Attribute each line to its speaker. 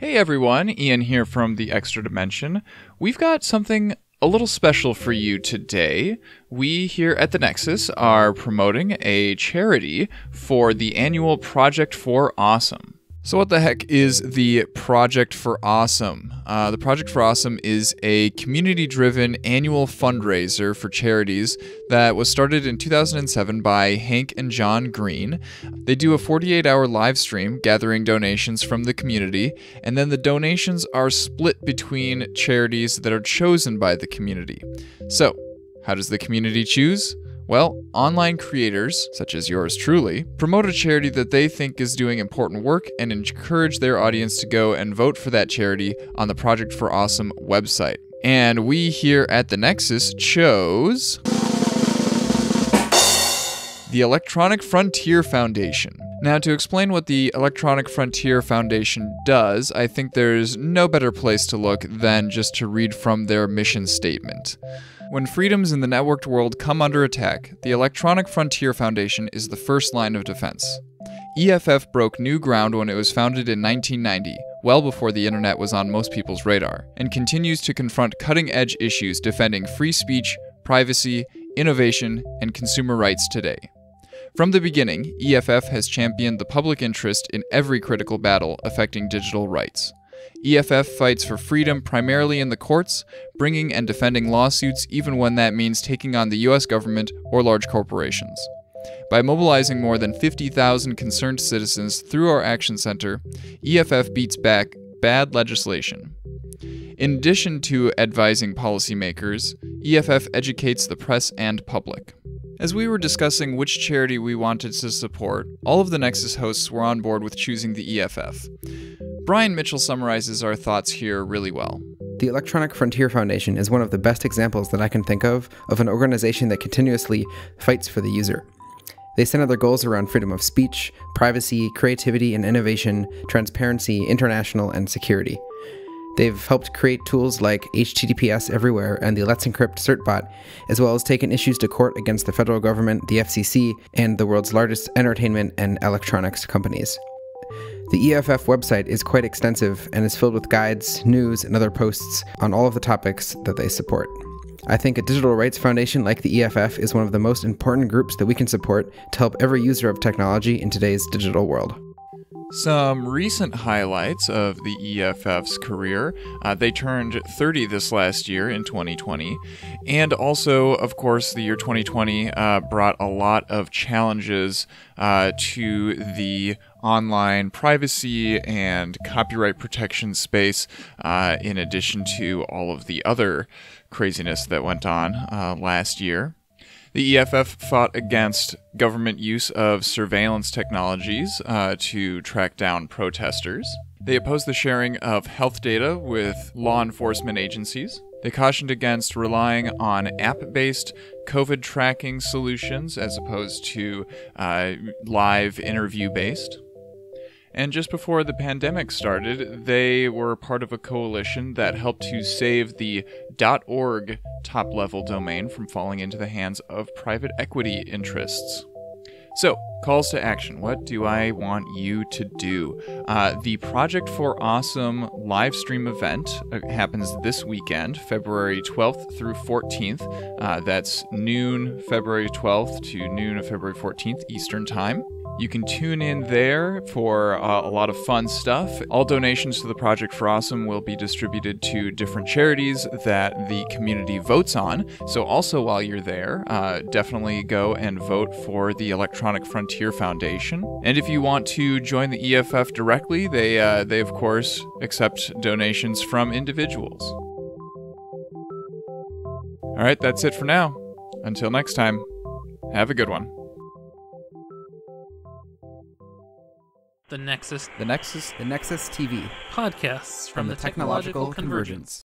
Speaker 1: Hey everyone, Ian here from the Extra Dimension. We've got something a little special for you today. We here at the Nexus are promoting a charity for the annual Project for Awesome. So, what the heck is the Project for Awesome? Uh, the Project for Awesome is a community driven annual fundraiser for charities that was started in 2007 by Hank and John Green. They do a 48 hour live stream gathering donations from the community, and then the donations are split between charities that are chosen by the community. So, how does the community choose? Well, online creators, such as yours truly, promote a charity that they think is doing important work and encourage their audience to go and vote for that charity on the Project for Awesome website. And we here at the Nexus chose the Electronic Frontier Foundation. Now, to explain what the Electronic Frontier Foundation does, I think there's no better place to look than just to read from their mission statement. When freedoms in the networked world come under attack, the Electronic Frontier Foundation is the first line of defense. EFF broke new ground when it was founded in 1990, well before the internet was on most people's radar, and continues to confront cutting edge issues defending free speech, privacy, innovation, and consumer rights today. From the beginning, EFF has championed the public interest in every critical battle affecting digital rights. EFF fights for freedom primarily in the courts, bringing and defending lawsuits even when that means taking on the US government or large corporations. By mobilizing more than 50,000 concerned citizens through our Action Center, EFF beats back bad legislation. In addition to advising policymakers, EFF educates the press and public. As we were discussing which charity we wanted to support, all of the Nexus hosts were on board with choosing the EFF. Brian Mitchell summarizes our thoughts here really well.
Speaker 2: The Electronic Frontier Foundation is one of the best examples that I can think of of an organization that continuously fights for the user. They center their goals around freedom of speech, privacy, creativity and innovation, transparency, international, and security. They've helped create tools like HTTPS Everywhere and the Let's Encrypt certbot, as well as taken issues to court against the federal government, the FCC, and the world's largest entertainment and electronics companies. The EFF website is quite extensive and is filled with guides, news, and other posts on all of the topics that they support. I think a digital rights foundation like the EFF is one of the most important groups that we can support to help every user of technology in today's digital world.
Speaker 1: Some recent highlights of the EFF's career. Uh, they turned 30 this last year in 2020. And also, of course, the year 2020 uh, brought a lot of challenges uh, to the online privacy and copyright protection space, uh, in addition to all of the other craziness that went on uh, last year. The EFF fought against government use of surveillance technologies uh, to track down protesters. They opposed the sharing of health data with law enforcement agencies. They cautioned against relying on app based COVID tracking solutions as opposed to uh, live interview based. And just before the pandemic started, they were part of a coalition that helped to save the dot .org top-level domain from falling into the hands of private equity interests. So, calls to action. What do I want you to do? Uh, the Project for Awesome live stream event uh, happens this weekend, February 12th through 14th. Uh, that's noon February 12th to noon of February 14th Eastern Time. You can tune in there for uh, a lot of fun stuff. All donations to the Project for Awesome will be distributed to different charities that the community votes on. So, also while you're there, uh, definitely go and vote for the Electronic Frontier Foundation. And if you want to join the EFF directly, they, uh, they of course accept donations from individuals. All right, that's it for now. Until next time, have a good one.
Speaker 3: The Nexus
Speaker 2: The Nexus, the Nexus TV
Speaker 3: podcasts from,
Speaker 2: from the Technological Convergence.